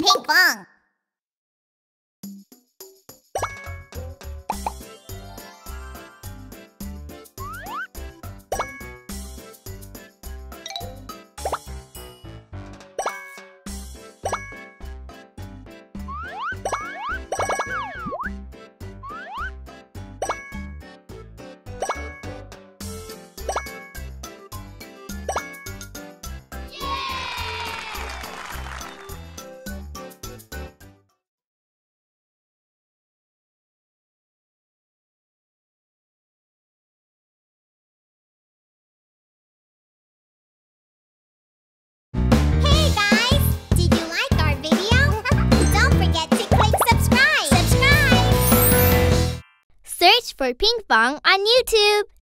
Ping pong. For Ping Pong on YouTube.